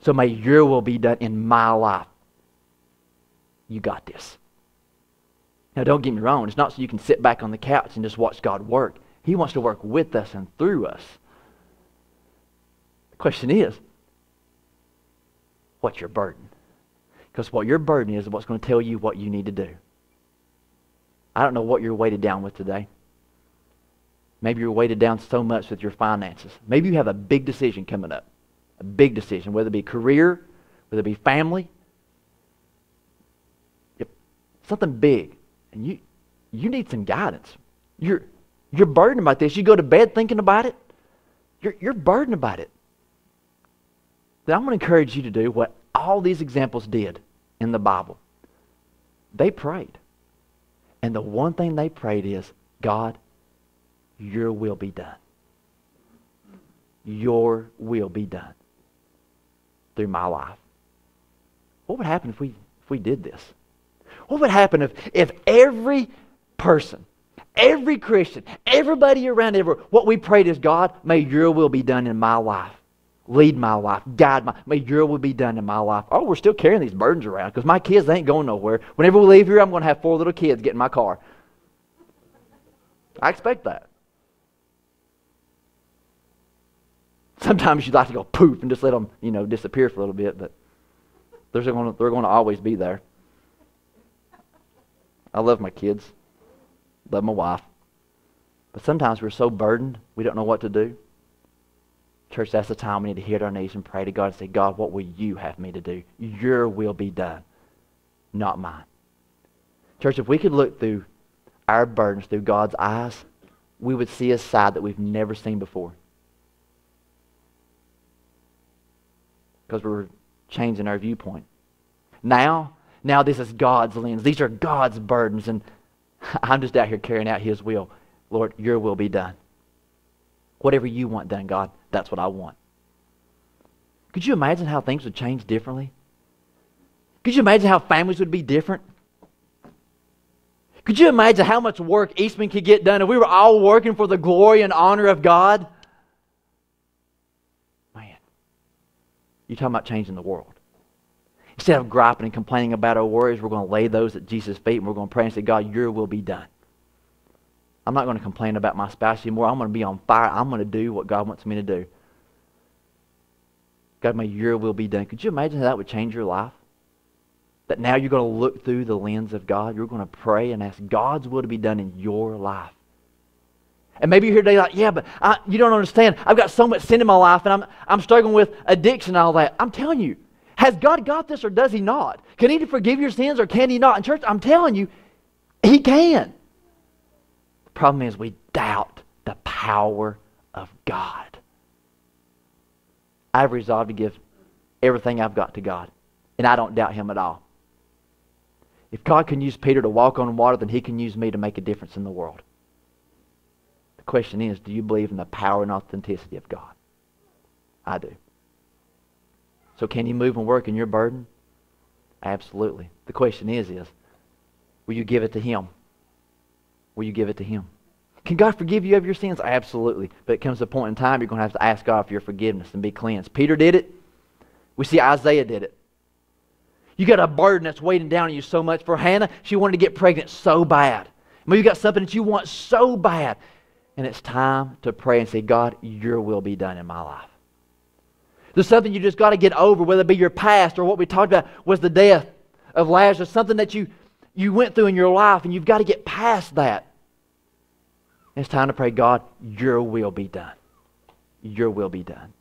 So may your will be done in my life. You got this. Now, don't get me wrong. It's not so you can sit back on the couch and just watch God work. He wants to work with us and through us. The question is, what's your burden? Because what your burden is, is what's going to tell you what you need to do. I don't know what you're weighted down with today. Maybe you're weighted down so much with your finances. Maybe you have a big decision coming up. A big decision, whether it be career, whether it be family. Something big. And you you need some guidance. You're you're burdened about this. You go to bed thinking about it. You're, you're burdened about it. Then I'm going to encourage you to do what all these examples did in the Bible. They prayed. And the one thing they prayed is, God, your will be done. Your will be done through my life. What would happen if we, if we did this? What would happen if, if every person Every Christian, everybody around everywhere, what we prayed is, God, may your will be done in my life. Lead my life. Guide my, may your will be done in my life. Oh, we're still carrying these burdens around because my kids ain't going nowhere. Whenever we leave here, I'm going to have four little kids get in my car. I expect that. Sometimes you'd like to go poof and just let them, you know, disappear for a little bit, but they're going to, they're going to always be there. I love my kids love my wife. But sometimes we're so burdened, we don't know what to do. Church, that's the time we need to hit our knees and pray to God and say, God, what will you have me to do? Your will be done, not mine. Church, if we could look through our burdens through God's eyes, we would see a side that we've never seen before. Because we're changing our viewpoint. Now, now this is God's lens. These are God's burdens, and (laughs) I'm just out here carrying out His will. Lord, your will be done. Whatever you want done, God, that's what I want. Could you imagine how things would change differently? Could you imagine how families would be different? Could you imagine how much work Eastman could get done if we were all working for the glory and honor of God? Man, you're talking about changing the world. Instead of griping and complaining about our worries, we're going to lay those at Jesus' feet and we're going to pray and say, God, your will be done. I'm not going to complain about my spouse anymore. I'm going to be on fire. I'm going to do what God wants me to do. God, may your will be done. Could you imagine how that would change your life? That now you're going to look through the lens of God. You're going to pray and ask God's will to be done in your life. And maybe you're here today like, yeah, but I, you don't understand. I've got so much sin in my life and I'm, I'm struggling with addiction and all that. I'm telling you, has God got this or does he not? Can he forgive your sins or can he not? In church, I'm telling you, he can. The problem is we doubt the power of God. I've resolved to give everything I've got to God, and I don't doubt him at all. If God can use Peter to walk on water, then he can use me to make a difference in the world. Question is, do you believe in the power and authenticity of God? I do. So can you move and work in your burden? Absolutely. The question is, is will you give it to him? Will you give it to him? Can God forgive you of your sins? Absolutely. But it comes a point in time you're going to have to ask God for your forgiveness and be cleansed. Peter did it. We see Isaiah did it. You got a burden that's weighing down on you so much. For Hannah, she wanted to get pregnant so bad. Maybe you got something that you want so bad. And it's time to pray and say, God, your will be done in my life. There's something you just got to get over, whether it be your past or what we talked about was the death of Lazarus, something that you, you went through in your life, and you've got to get past that. It's time to pray, God, your will be done. Your will be done.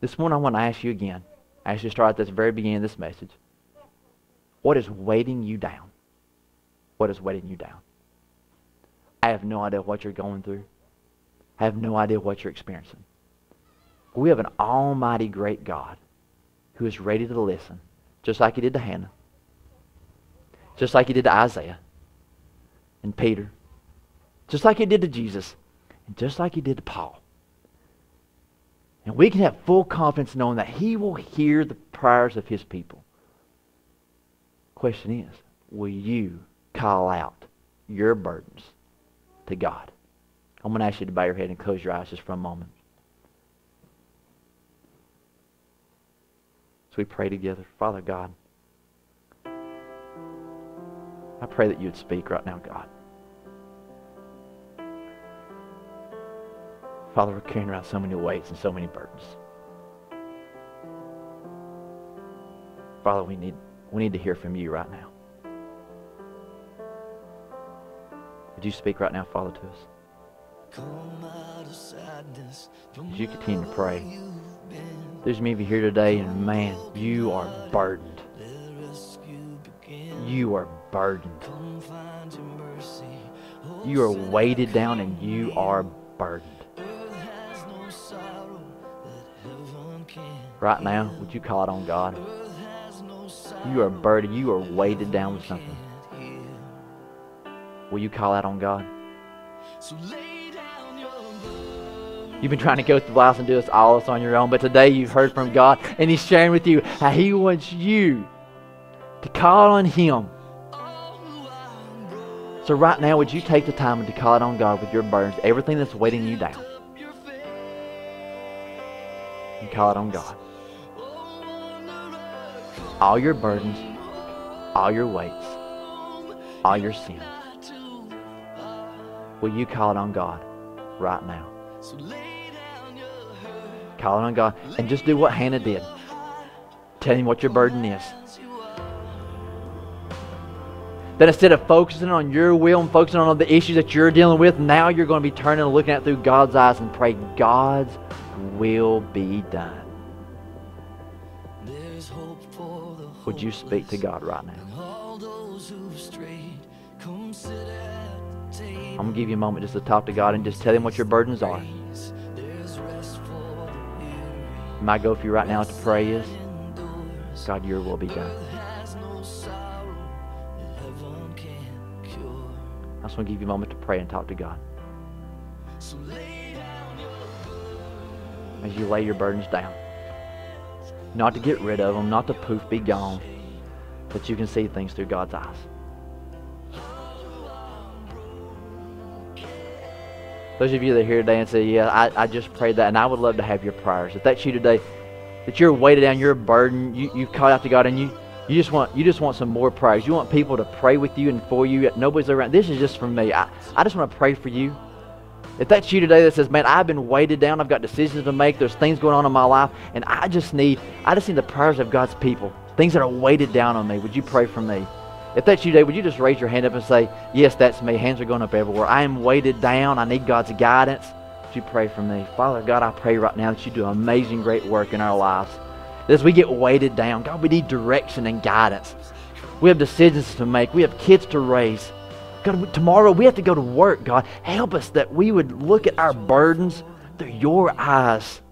This morning, I want to ask you again. I ask you to start at this very beginning of this message. What is weighting you down? What is weighting you down? I have no idea what you're going through. I have no idea what you're experiencing. We have an almighty great God who is ready to listen, just like he did to Hannah, just like he did to Isaiah and Peter just like he did to Jesus, and just like he did to Paul. And we can have full confidence knowing that he will hear the prayers of his people. Question is, will you call out your burdens to God? I'm going to ask you to bow your head and close your eyes just for a moment. So we pray together. Father God, I pray that you would speak right now, God. Father, we're carrying around so many weights and so many burdens. Father, we need, we need to hear from you right now. Would you speak right now, Father, to us? As you continue to pray, there's you here today, and man, you are burdened. You are burdened. You are weighted down, and you are burdened. Right now, would you call it on God? You are burdened. You are weighted down with something. Will you call out on God? You've been trying to go through life and do this all this on your own, but today you've heard from God, and He's sharing with you how He wants you to call on Him. So right now, would you take the time to call it on God with your burdens, everything that's weighting you down, and call it on God all your burdens, all your weights, all your sins. Will you call it on God right now? Call it on God and just do what Hannah did. Tell him what your burden is. That instead of focusing on your will and focusing on the issues that you're dealing with, now you're going to be turning and looking at through God's eyes and pray, God's will be done. Would you speak to God right now? I'm going to give you a moment just to talk to God and just tell Him what your burdens are. My go for you right now to pray is, God, your will be done. I just want to give you a moment to pray and talk to God. As you lay your burdens down. Not to get rid of them, not to poof, be gone, but you can see things through God's eyes. Those of you that are here today and say, Yeah, I, I just prayed that, and I would love to have your prayers. If that's you today, that you're weighted down, you're a burden, you, you've called out to God and you, you just want you just want some more prayers. You want people to pray with you and for you. Nobody's around. This is just for me. I, I just want to pray for you. If that's you today that says, man, I've been weighted down, I've got decisions to make, there's things going on in my life, and I just need, I just need the prayers of God's people. Things that are weighted down on me. Would you pray for me? If that's you today, would you just raise your hand up and say, Yes, that's me. Hands are going up everywhere. I am weighted down. I need God's guidance. Would you pray for me? Father God, I pray right now that you do amazing, great work in our lives. As we get weighted down, God, we need direction and guidance. We have decisions to make. We have kids to raise. God, tomorrow we have to go to work, God. Help us that we would look at our burdens through your eyes.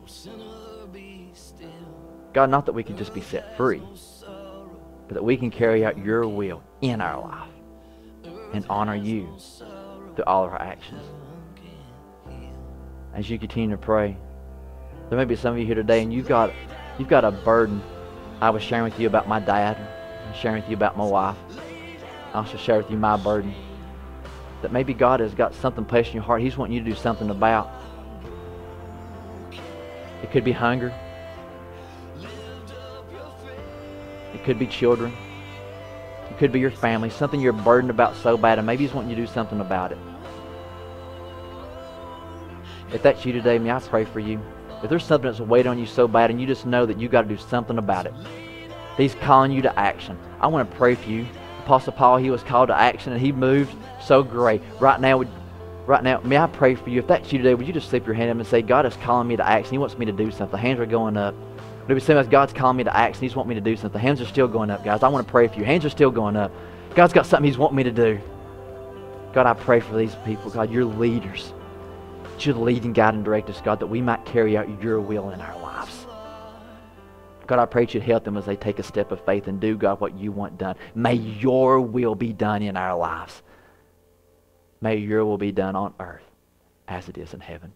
God, not that we can just be set free, but that we can carry out your will in our life and honor you through all of our actions. As you continue to pray, there may be some of you here today and you've got you've got a burden. I was sharing with you about my dad, sharing with you about my wife. I also share with you my burden. That maybe God has got something placed in your heart He's wanting you to do something about. It could be hunger. It could be children. Could be your family, something you're burdened about so bad, and maybe He's wanting you to do something about it. If that's you today, may I pray for you? If there's something that's weighing on you so bad and you just know that you got to do something about it, He's calling you to action. I want to pray for you. Apostle Paul, he was called to action and he moved so great. Right now, right now, may I pray for you? If that's you today, would you just slip your hand up and say, God is calling me to action. He wants me to do something. The hands are going up. Maybe say, as God's calling me to action. He's wanting me to do something. The hands are still going up, guys. I want to pray for you. Hands are still going up. God's got something He's wanting me to do. God, I pray for these people. God, you're leaders. You're the leading God and direct us, God, that we might carry out your will in our lives. God, I pray that you'd help them as they take a step of faith and do, God, what you want done. May your will be done in our lives. May your will be done on earth as it is in heaven.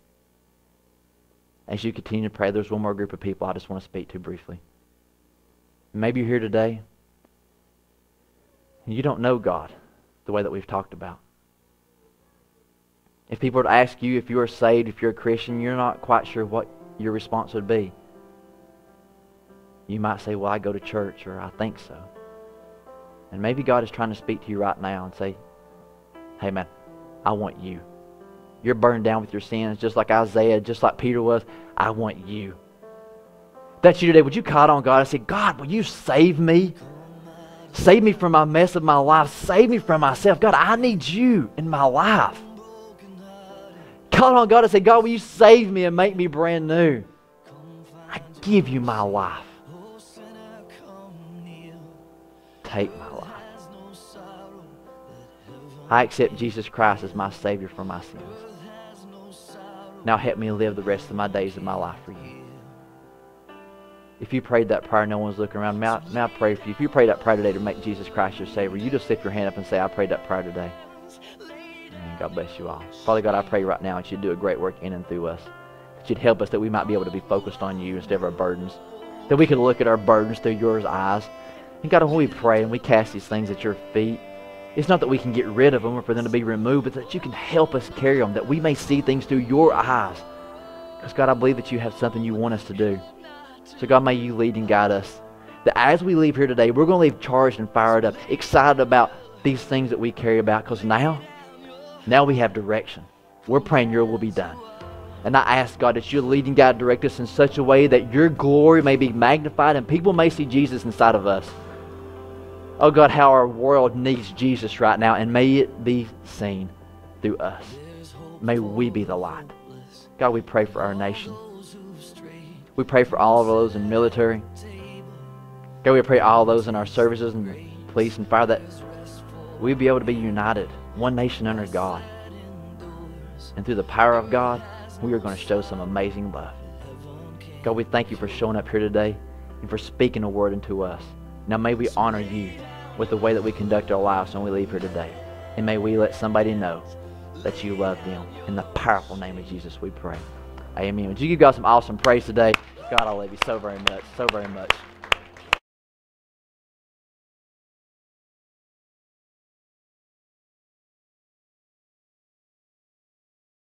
As you continue to pray, there's one more group of people I just want to speak to briefly. Maybe you're here today and you don't know God the way that we've talked about. If people were to ask you if you are saved, if you're a Christian, you're not quite sure what your response would be. You might say, Well, I go to church, or I think so. And maybe God is trying to speak to you right now and say, Hey, man, I want you. You're burned down with your sins, just like Isaiah, just like Peter was. I want you. That's you today. Would you call on God and say, God, will you save me? Save me from my mess of my life. Save me from myself. God, I need you in my life. Call on God and say, God, will you save me and make me brand new? I give you my life. Take my life. I accept Jesus Christ as my Savior for my sins. Now help me live the rest of my days of my life for you. If you prayed that prayer, no one's looking around. May I, may I pray for you? If you prayed that prayer today to make Jesus Christ your Savior, you just lift your hand up and say, I prayed that prayer today. God bless you all. Father God, I pray right now that you'd do a great work in and through us. That you'd help us that we might be able to be focused on you instead of our burdens. That we could look at our burdens through your eyes. And God, when we pray and we cast these things at your feet, it's not that we can get rid of them or for them to be removed, but that you can help us carry them, that we may see things through your eyes. Because, God, I believe that you have something you want us to do. So, God, may you lead and guide us. That as we leave here today, we're going to leave charged and fired up, excited about these things that we carry about. Because now, now we have direction. We're praying your will be done. And I ask, God, that you lead and guide direct us in such a way that your glory may be magnified and people may see Jesus inside of us. Oh God, how our world needs Jesus right now, and may it be seen through us. May we be the light. God, we pray for our nation. We pray for all of those in military. God, we pray all those in our services and police and fire that we be able to be united, one nation under God. And through the power of God, we are going to show some amazing love. God, we thank you for showing up here today and for speaking a word into us. Now may we honor you with the way that we conduct our lives when we leave here today. And may we let somebody know that you love them. In the powerful name of Jesus, we pray. Amen. Would you give God some awesome praise today? God, I love you so very much, so very much.